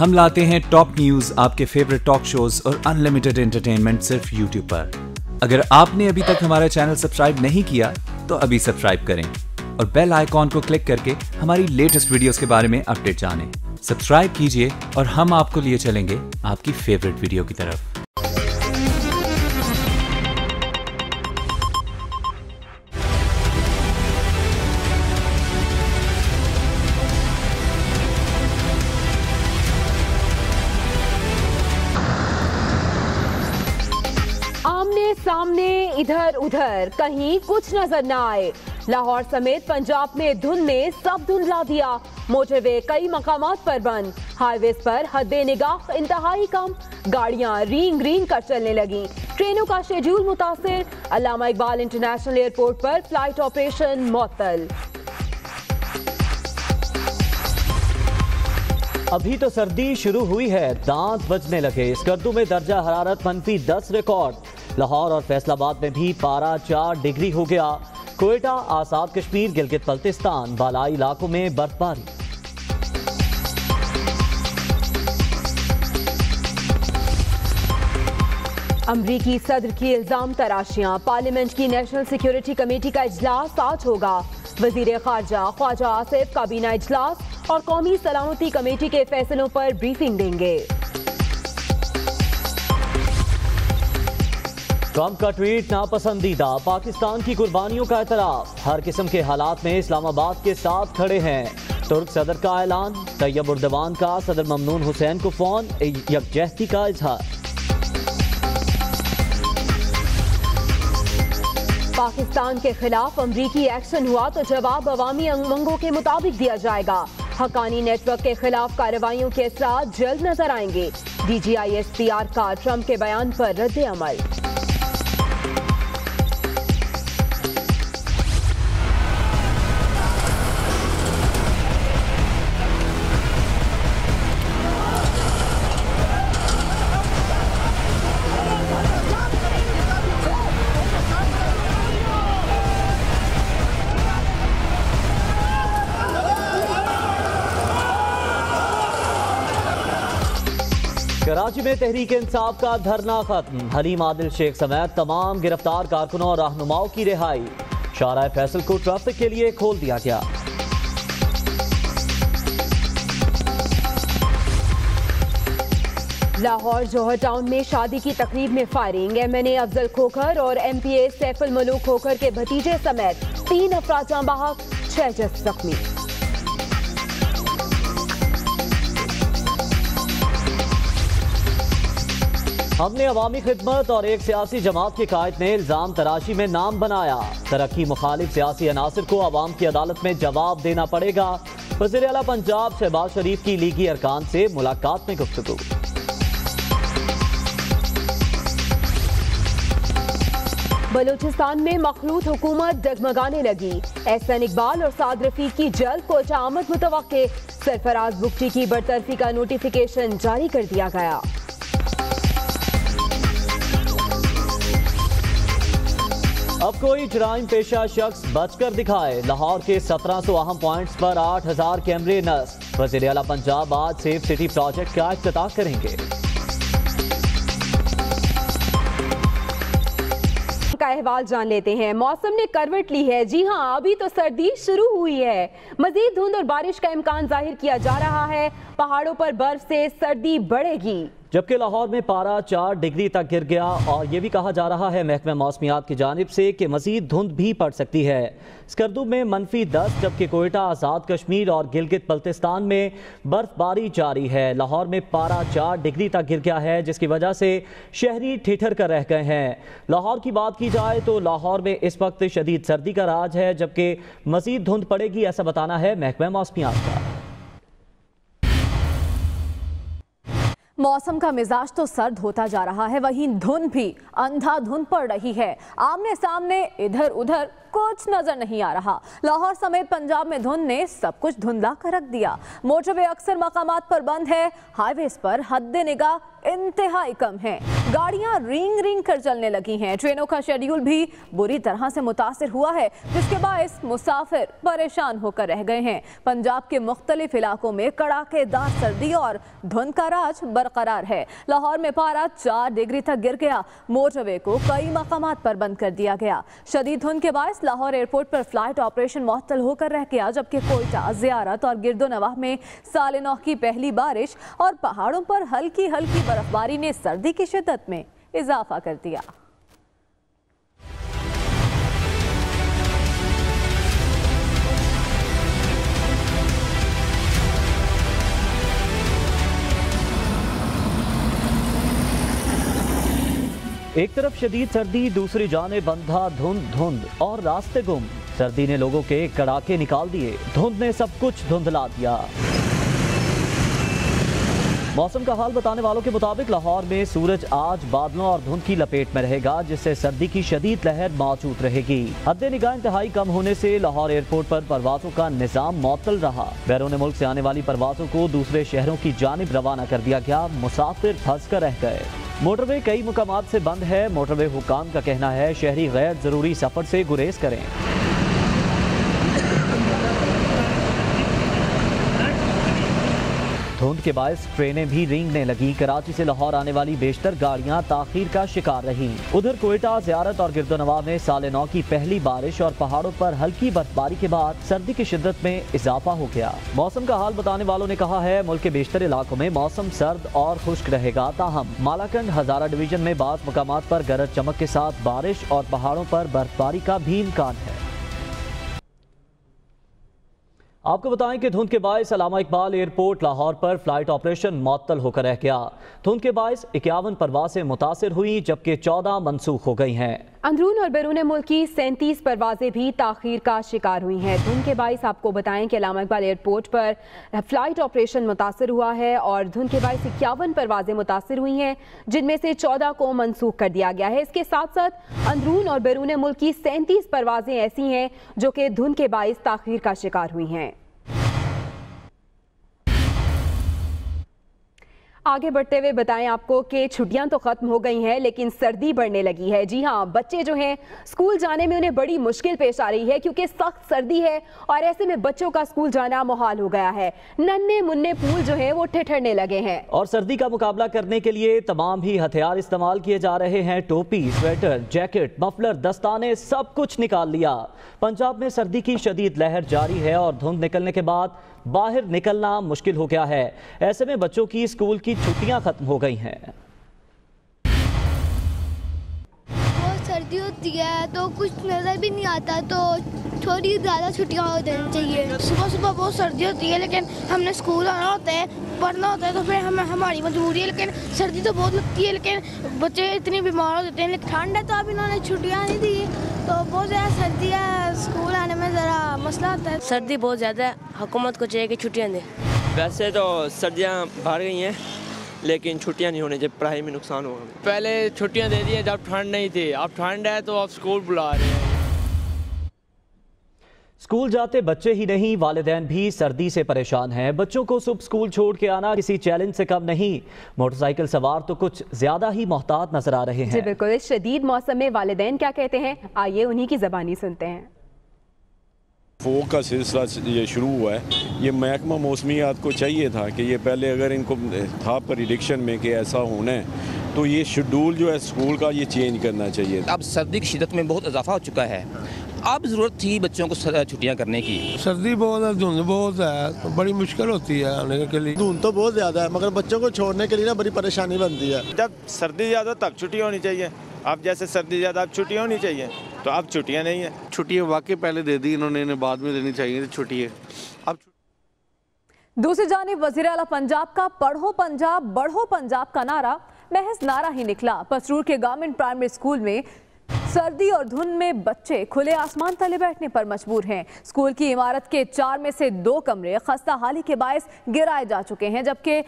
ہم لاتے ہیں ٹاپ نیوز آپ کے فیوریٹ ٹاک شوز اور انلمیٹڈ انٹرٹینمنٹ صرف یوٹیوب پر۔ اگر آپ نے ابھی تک ہمارا چینل سبسکرائب نہیں کیا، تو ابھی سبسکرائب کریں۔ اور بیل آئیکن کو کلک کر کے ہماری لیٹسٹ ویڈیوز کے بارے میں اپڈیٹ جانیں۔ سبسکرائب کیجیے اور ہم آپ کو لیے چلیں گے آپ کی فیوریٹ ویڈیو کی طرف۔ سامنے ادھر ادھر، کہیں کچھ نظر نہ آئے۔ لاہور سمیت پنجاب میں دھن نے سب دھندلا دیا۔ موٹر وے کئی مقامات پر بند۔ ہائی ویز پر حد نگاہ، انتہائی کم۔ گاڑیاں رینگ رینگ کر چلنے لگیں۔ ٹرینوں کا شیڈول متاثر۔ علامہ اقبال انٹرنیشنل ایئرپورٹ پر فلائٹ آپریشن معطل۔ ابھی تو سردی شروع ہوئی ہے، دانت بجنے لگے۔ اسکردو میں درجہ حرارت منفی دس ریکارڈ۔ لاہور اور فیصل آباد میں بھی پارا چار ڈگری ہو گیا۔ کوئٹہ، آزاد کشمیر، گلگت بلتستان، بالائی علاقوں میں برف باری امریکی صدر کی الزام تراشیاں۔ پارلیمنٹ کی نیشنل سیکیورٹی کمیٹی کا اجلاس آج ہوگا۔ وزیر خارجہ خواجہ آصف کابینہ اجلاس اور قومی سلامتی کمیٹی کے فیصلوں پر بریفنگ دیں گے۔ ٹرمپ کا ٹویٹ، ناپسندیدہ پاکستان کی قربانیوں کا اعتراف۔ ہر قسم کے حالات میں اسلام آباد کے ساتھ کھڑے ہیں۔ ترک صدر کا اعلان طیب اردوان کا، صدر ممنون حسین کو فون یکجہتی کا اظہار۔ پاکستان کے خلاف امریکی ایکشن ہوا تو جواب عوامی امنگوں کے مطابق دیا جائے گا۔ حقانی نیٹ ورک کے خلاف کارروائیوں کے اثرات جلد نظر آئیں گے۔ D G I S P R کا ٹرمپ کے بیان پر رد عمل۔ کراچی میں تحریک انصاف کا دھرنا ختم۔ حلیم عادل شیخ سمیت تمام گرفتار کارکنوں اور رہنماؤں کی رہائی۔ شارع فیصل کو ٹریفک کے لیے کھول دیا گیا۔ لاہور جوہر ٹاؤن میں شادی کی تقریب میں firing. M N A Afzal Khokhar اور M P A Saif ul Mulook Khokhar کے بھتیجے سمیت تین افراد جاں بحق، چھ جس زخمی۔ ہم نے عوامی خدمت اور ایک سیاسی جماعت کے قائد نے الزام تراشی میں نام بنایا۔ ترقی مخالف سیاسی عناصر کو عوام کی عدالت میں جواب دینا پڑے گا۔ وزیر اعلیٰ پنجاب شہباز شریف کی لیگی ارکان سے ملاقات میں گفتگو۔ بلوچستان میں مخلوط حکومت ڈگمگانے لگی۔ احسن اقبال اور سعد رفیق کی جلد کوچہ آمد متوقع۔ سرفراز بکٹی کی برطرفی کا نوٹیفیکیشن جاری کر دیا گیا۔ اب کوئی جرائم پیشہ شخص بچ کر دکھائے۔ لاہور کے سترہ سو اہم پوائنٹس پر آٹھ ہزار کیمرے نصب۔ وزیر اعلیٰ پنجاب آج سیف سٹی پروجیکٹ کا افتتاح کریں گے۔ کا احوال جان لیتے ہیں۔ موسم نے کروٹ لی ہے۔ جی ہاں ابھی تو سردی شروع ہوئی ہے۔ مزید دھند اور بارش کا امکان ظاہر کیا جا رہا ہے۔ پہاڑوں پر برف سے سردی بڑھے گی۔ جبکہ لاہور میں پارا چار ڈگری تک گر گیا اور یہ بھی کہا جا رہا ہے محکمہ موسمیات کی جانب سے کہ مزید دھند بھی پڑ سکتی ہے۔ اسکردو میں منفی دس جبکہ کوئٹہ، آزاد کشمیر اور گلگت بلتستان میں برف باری جاری ہے۔ لاہور میں پارا چار ڈگری تک گر گیا ہے، جس کی وجہ سے شہری ٹھٹر کر رہ گئے ہیں۔ لاہور کی بات کی جائے تو لاہور میں اس وقت شدید سردی کا راج ہے، جبکہ مزید دھند پڑے گی، ایسا بتانا ہے محکمہ موسمیات کا۔ موسم کا مزاج تو سرد ہوتا جا رہا ہے وہیں دھن بھی اندھا دھن پڑ رہی ہے۔ آمنے سامنے، ادھر ادھر کچھ نظر نہیں آ رہا۔ لاہور سمیت پنجاب میں دھن نے سب کچھ دھندلا کر رکھ دیا۔ موٹر وے اکثر مقامات پر بند ہے۔ ہائی ویز پر حد نگاہ انتہائی کم ہیں۔ گاڑیاں رینگ رنگ کر چلنے لگی ہیں۔ ٹرینوں کا شیڈیول بھی بری طرح سے متاثر ہوا ہے۔ جس کے باعث مسافر پریشان ہو کر رہ گئے ہیں۔ پنجاب کے مختلف علاقوں میں کڑاکے دار سردی اور دھن کا راج برقرار ہے۔ لاہور میں پارا چار ڈگری تک گر گیا۔ موٹر وے کو کئی مقامات پر بند کر دیا گیا۔ شدید دھند کے باعث لاہور ایئرپورٹ پر فلائٹ آپریشن معطل ہو کر رہ گیا، جبکہ کوئٹہ، زیارت اور گرد و نواح میں سال نو کی پہلی بارش اور پہاڑوں پر ہلکی ہلکی برف باری نے سردی کی شدت میں اضافہ کر دیا۔ ایک طرف شدید سردی، دوسری جانے بندھا دھند دھند اور راستے گم۔ سردی نے لوگوں کے کڑاکے نکال دیے، دھند نے سب کچھ دھندلا دیا۔ موسم کا حال بتانے والوں کے مطابق لاہور میں سورج آج بادلوں اور دھند کی لپیٹ میں رہے گا، جس سے سردی کی شدید لہر موجود رہے گی۔ حد نگاہ انتہائی کم ہونے سے لاہور ایئرپورٹ پر پروازوں کا نظام معطل رہا۔ بیرون ملک سے آنے والی پروازوں کو دوسرے شہروں کی جانب روانہ کر دیا گیا، مسافر پھنس کر رہ گئے۔ موٹر وے کئی مقامات سے بند ہے، موٹر وے حکام کا کہنا ہے، شہری غیر ضروری سفر سے گریز کریں۔ دھند کے باعث ٹرینیں بھی رینگنے لگیں۔ کراچی سے لاہور آنے والی بیشتر گاڑیاں تاخیر کا شکار رہیں۔ ادھر کوئٹہ، زیارت اور گرد و نوا میں سال نو کی پہلی بارش اور پہاڑوں پر ہلکی برف باری کے بعد سردی کی شدت میں اضافہ ہو گیا۔ موسم کا حال بتانے والوں نے کہا ہے، ملک کے بیشتر علاقوں میں موسم سرد اور خشک رہے گا تاہم۔ مالاکنڈ ہزارہ ڈویژن میں بعض مقامات پر گرج چمک کے ساتھ بارش اور پہاڑوں پر برف باری کا بھی امکان ہے۔ آپ کو بتائیں کہ دھند کے باعث علامہ اقبال ایئرپورٹ لاہور پر فلائٹ آپریشن معطل ہو کر رہ گیا۔ دھند کے باعث اکیاون پروازیں متاثر ہوئیں جبکہ چودہ منسوخ ہو گئی ہیں۔ اندرون اور بیرون ملکی سینتیس پروازیں بھی تاخیر کا شکار ہوئی ہیں۔ دھن کے باعث آپ کو بتائیں کہ علامہ اقبال ایئرپورٹ پر فلائٹ آپریشن متاثر ہوا ہے اور دھن کے باعث اکیاون پروازیں متاثر ہوئی ہیں، جن میں سے چودہ کو منسوخ کر دیا گیا ہے۔ اس کے ساتھ ساتھ اندرون اور بیرون ملک کی سینتیس پروازیں ایسی ہیں جو کہ دھن کے باعث تاخیر کا شکار ہوئی ہیں۔ آگے بڑھتے ہوئے بتائیں آپ کو کہ چھٹیاں تو ختم ہو گئی ہیں لیکن سردی بڑھنے لگی ہے۔ جی ہاں بچے جو ہیں سکول جانے میں انہیں بڑی مشکل پیش آ رہی ہے کیونکہ سخت سردی ہے اور ایسے میں بچوں کا سکول جانا محال ہو گیا ہے۔ ننے مننے پھول جو ہیں وہ ٹھٹھڑنے لگے ہیں۔ اور سردی کا مقابلہ کرنے کے لیے تمام ہی ہتھیار استعمال کیے جا رہے ہیں۔ ٹوپی، سویٹر، جیکٹ، مفلر، دستانے، سب کچھ نکال لیا۔ پنجاب میں سردی کی شدید لہر جاری ہے اور دھند نکلنے کے بعد باہر نکلنا مشکل ہو گیا ہے۔ ایسے میں بچوں کی اسکول کی چھٹیاں ختم ہو گئی ہیں۔ سردی ہوتی ہے تو کچھ نظر بھی نہیں آتا تو تھوڑی زیادہ چھٹیاں ہو دینی چاہیے۔ صبح صبح بہت سردی ہوتی ہے لیکن ہم نے اسکول آنا ہوتا ہے پڑھنا ہوتا ہے تو پھر ہمیں ہماری مجبوری ہے لیکن سردی تو بہت لگتی ہے لیکن بچے اتنے بیمار ہو جاتے ہیں لیکن ٹھنڈ ہے تو اب انہوں نے چھٹیاں نہیں دی۔ تو بہت زیادہ سردی ہے اسکول آنے میں ذرا مسئلہ آتا ہے۔ سردی بہت زیادہ ہے حکومت کو چاہیے کہ چھٹیاں دیں۔ ویسے تو سردیاں بھار گئی ہیں لیکن چھٹیاں نہیں ہونی جب پڑھائی میں نقصان ہوگا پہلے چھٹیاں دے دی ہیں جب ٹھنڈ نہیں تھی اب ٹھنڈ ہے تو آپ سکول بلا رہے ہیں۔ سکول جاتے بچے ہی نہیں والدین بھی سردی سے پریشان ہیں۔ بچوں کو صبح سکول چھوڑ کے آنا کسی چیلنج سے کم نہیں۔ موٹر سائیکل سوار تو کچھ زیادہ ہی محتاط نظر آ رہے ہیں۔ جی بالکل شدید موسم میں والدین کیا کہتے ہیں؟ آئیے انہی کی زبانی سنتے ہیں۔ فوق کا سلسلہ یہ شروع ہوا ہے۔ یہ محکمہ موسمیات کو چاہیے تھا کہ یہ پہلے اگر ان کو تھا پریڈکشن میں کہ ایسا ہونا ہے تو یہ شیڈول جو ہے اسکول کا یہ چینج کرنا چاہیے اب سردی کی شدت میں بہت اضافہ ہو چکا ہے۔ اب ضرورت تھی بچوں کو چھٹیاں کرنے کی۔ سردی بہت ہے دھند بہت ہے بڑی مشکل ہوتی ہے آنے کے لیے۔ دھند تو بہت زیادہ ہے مگر بچوں کو چھوڑنے کے لیے نا بڑی پریشانی بنتی ہے۔ جب سردی زیادہ تب چھٹی ہونی چاہیے۔ اب جیسے سردی زیادہ اب چھٹیاں ہونی چاہیے۔ تو اب چھٹیاں نہیں ہیں۔ چھٹیاں واقعی پہلے دے دی انہوں نے انہیں بعد میں دینی چاہیے چھٹی ہے۔ دوسری جانب وزیر اعلیٰ پنجاب کا پڑھو پنجاب بڑھو پنجاب کا نعرہ۔ محض نعرہ ہی نکلا۔ پسرور کے گارمنٹ پرائمری اسکول میں سردی اور دھن میں بچے کھلے آسمان تلے بیٹھنے پر مجبور ہیں۔ سکول کی عمارت کے چار میں سے دو کمرے خستہ حالی کے باعث گرائے جا چکے ہیں، جبکہ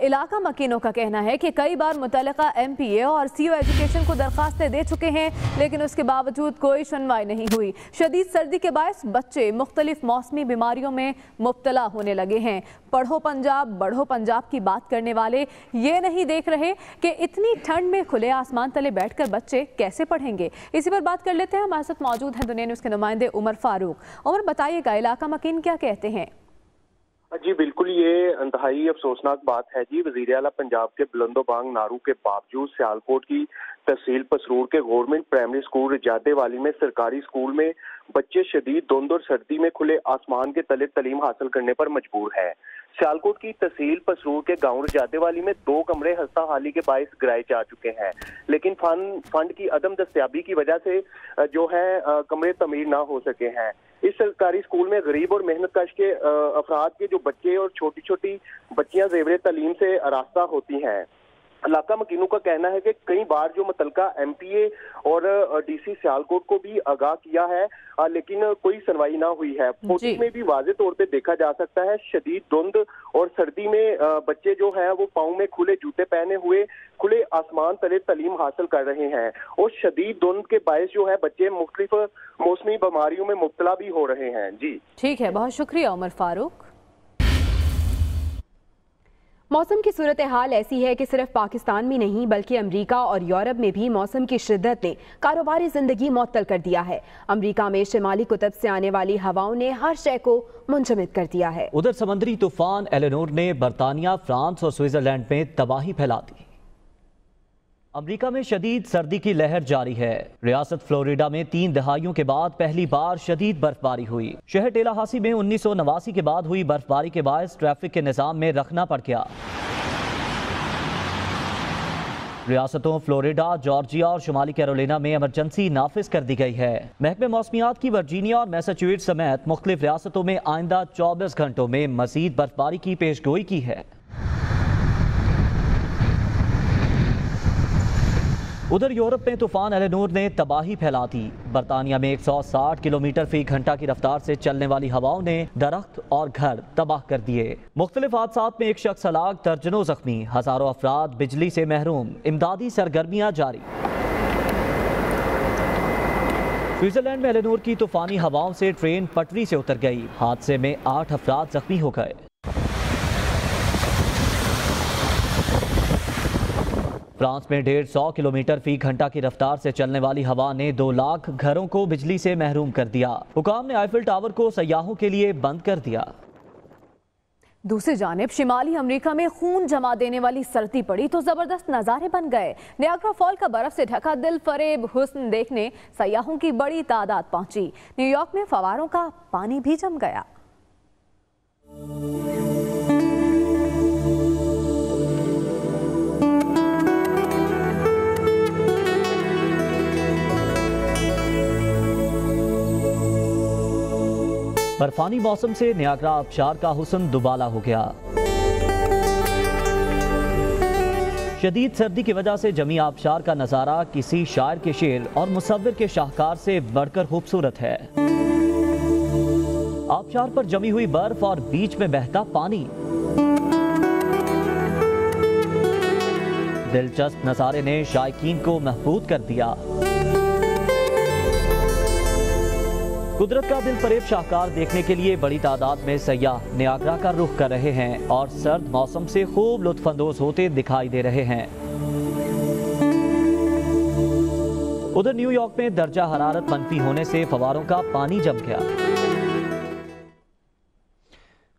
علاقہ مکینوں کا کہنا ہے کہ کئی بار متعلقہ ایم پی اے اور سی او ایجوکیشن کو درخواستیں دے چکے ہیں، لیکن اس کے باوجود کوئی شنوائی نہیں ہوئی۔ شدید سردی کے باعث بچے مختلف موسمی بیماریوں میں مبتلا ہونے لگے ہیں۔ پڑھو پنجاب، بڑھو پنجاب کی بات کرنے والے یہ نہیں دیکھ رہے کہ اتنی ٹھنڈ میں کھلے آسمان تلے بیٹھ کر بچے کیسے پڑھیں گے۔ اسی پر بات کر لیتے ہیں۔ ہمارے ساتھ موجود ہیں دنیا نیوز کے نمائندے عمر فاروق۔ عمر، بتائیے گا، علاقہ مکین کیا کہتے ہیں؟ ہاں جی بالکل یہ انتہائی افسوسناک بات ہے جی۔ وزیر اعلیٰ پنجاب کے بلند و بانگ نارو کے باوجود سیالکوٹ کی تحصیل پسرور کے گورنمنٹ پرائمری اسکول رجادے والی میں سرکاری اسکول میں بچے شدید دھند اور سردی میں کھلے آسمان کے تلے تعلیم حاصل کرنے پر مجبور ہے۔ سیالکوٹ کی تحصیل پسرور کے گاؤں رجادے والی میں دو کمرے ہستہ حالی کے باعث گرائے جا چکے ہیں۔ لیکن فنڈ فنڈ کی عدم دستیابی کی وجہ سے جو ہے کمرے تعمیر نہ ہو سکے ہیں۔ اس سرکاری اسکول میں غریب اور محنت کش کے افراد کے جو بچے اور چھوٹی چھوٹی بچیاں زیور تعلیم سے راستہ ہوتی ہیں۔ علاقہ مکینوں کا کہنا ہے کہ کئی بار جو متعلقہ ایم پی اے اور ڈی سی سیالکوٹ کو بھی آگاہ کیا ہے لیکن کوئی سنوائی نہ ہوئی ہے۔ جی۔ پوٹی میں بھی واضح طور پہ دیکھا جا سکتا ہے شدید دھند اور سردی میں بچے جو ہیں وہ پاؤں میں کھلے جوتے پہنے ہوئے کھلے آسمان تلے تعلیم حاصل کر رہے ہیں۔ اور شدید دھند کے باعث جو ہے بچے مختلف موسمی بیماریوں میں مبتلا بھی ہو رہے ہیں۔ جی۔ ٹھیک ہے بہت شکریہ عمر فاروق۔ موسم کی صورتحال ایسی ہے کہ صرف پاکستان میں نہیں بلکہ امریکہ اور یورپ میں بھی موسم کی شدت نے کاروباری زندگی معطل کر دیا ہے۔ امریکہ میں شمالی کتب سے آنے والی ہواؤں نے ہر شے کو منجمد کر دیا ہے۔ ادھر سمندری طوفان ایلینور نے برطانیہ، فرانس اور سویزرلینڈ میں تباہی پھیلا دی۔ امریکہ میں شدید سردی کی لہر جاری ہے۔ ریاست فلوریڈا میں تین دہائیوں کے بعد پہلی بار شدید برف باری ہوئی۔ شہر ٹیلا ہاسی میں انیس سو نواسی کے بعد ہوئی برف باری کے باعث ٹریفک کے نظام میں رکھنا پڑ گیا۔ ریاستوں فلوریڈا، جارجیا اور شمالی کیرولینا میں ایمرجنسی نافذ کر دی گئی ہے۔ محکمہ موسمیات کی ورجینیا اور میساچویٹ سمیت مختلف ریاستوں میں آئندہ چوبیس گھنٹوں میں مزید برف باری کی پیش گوئی کی ہے۔ ادھر یورپ میں طوفان النور نے تباہی پھیلا دی۔ برطانیہ میں 160 کلومیٹر فی گھنٹہ کی رفتار سے چلنے والی ہواؤں نے درخت اور گھر تباہ کر دیے۔ مختلف حادثات میں ایک شخص ہلاک، درجنوں زخمی۔ ہزاروں افراد بجلی سے محروم۔ امدادی سرگرمیاں جاری۔ سوئٹزرلینڈ میں النور کی طوفانی ہواؤں سے ٹرین پٹری سے اتر گئی۔ حادثے میں آٹھ افراد زخمی ہو گئے۔ فرانس میں ڈیڑھ سو کلومیٹر فی گھنٹہ کی رفتار سے چلنے والی ہوا نے دو لاکھ گھروں کو بجلی سے محروم کر دیا۔ حکام نے آئیفل ٹاور کو سیاحوں کے لیے بند کر دیا۔ دوسری جانب، شمالی امریکہ میں خون جمع دینے والی سردی پڑی تو زبردست نظارے بن گئے۔ نیاگرا فال کا برف سے ڈھکا دل فریب حسن دیکھنے سیاحوں کی بڑی تعداد پہنچی۔ نیویارک میں فواروں کا پانی بھی جم گیا۔ برفانی موسم سے نیاگرہ ابشار کا حسن دوبالا ہو گیا۔ شدید سردی کی وجہ سے جمعی آبشار کا نظارہ کسی شاعر کے شیر اور مصور کے شاہکار سے بڑھ کر خوبصورت ہے۔ آبشار پر جمعی ہوئی برف اور بیچ میں بہتا پانی۔ دلچسپ نظارے نے شائقین کو محبوب کر دیا۔ موسیقی قدرت کا دل پریب شاہکار دیکھنے کے لیے بڑی تعداد میں سیاح نیاگرا کا رخ کر رہے ہیں اور سرد موسم سے خوب لطف اندوز ہوتے دکھائی دے رہے ہیں۔ ادھر نیو یارک میں درجہ حرارت منفی ہونے سے فواروں کا پانی جم گیا۔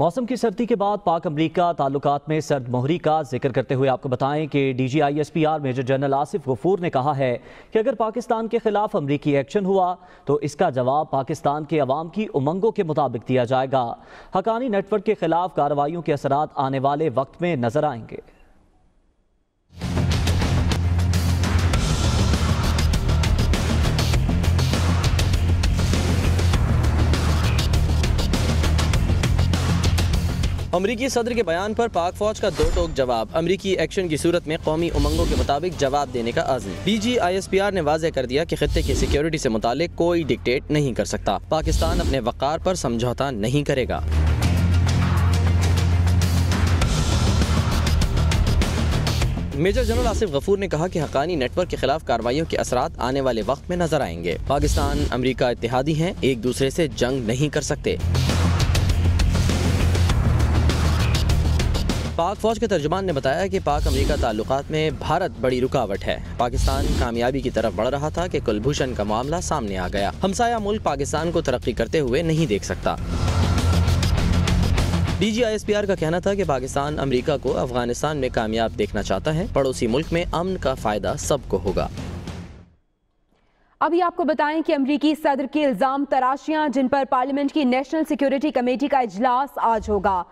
موسم کی سردی کے بعد پاک امریکہ تعلقات میں سرد مہری کا ذکر کرتے ہوئے آپ کو بتائیں کہ D G I S P R major general Asif Ghafoor نے کہا ہے کہ اگر پاکستان کے خلاف امریکی ایکشن ہوا تو اس کا جواب پاکستان کے عوام کی امنگوں کے مطابق دیا جائے گا۔ حقانی نیٹ ورک کے خلاف کارروائیوں کے اثرات آنے والے وقت میں نظر آئیں گے۔ امریکی صدر کے بیان پر پاک فوج کا دو ٹوک جواب۔ امریکی ایکشن کی صورت میں قومی امنگوں کے مطابق جواب دینے کا عزم۔ D G I S P R نے واضح کر دیا کہ خطے کی سیکیورٹی سے متعلق کوئی ڈکٹیٹ نہیں کر سکتا۔ پاکستان اپنے وقار پر سمجھوتا نہیں کرے گا۔ میجر جنرل آصف غفور نے کہا کہ حقانی نیٹ ورک کے خلاف کارروائیوں کے اثرات آنے والے وقت میں نظر آئیں گے۔ پاکستان، امریکہ اتحادی ہیں، ایک دوسرے سے جنگ نہیں کر سکتے۔ پاک فوج کے ترجمان نے بتایا کہ پاک امریکہ تعلقات میں بھارت بڑی رکاوٹ ہے۔ پاکستان کامیابی کی طرف بڑھ رہا تھا کہ کلبھوشن کا معاملہ سامنے آ گیا۔ ہمسایہ ملک پاکستان کو ترقی کرتے ہوئے نہیں دیکھ سکتا۔ D G I S P R کا کہنا تھا کہ پاکستان امریکہ کو افغانستان میں کامیاب دیکھنا چاہتا ہے۔ پڑوسی ملک میں امن کا فائدہ سب کو ہوگا۔ ابھی آپ کو بتائیں کہ امریکی صدر کے الزام تراشیاں جن پر پارلیمنٹ کی نیشنل سیکیورٹی کمیٹی کا اجلاس آج ہوگا۔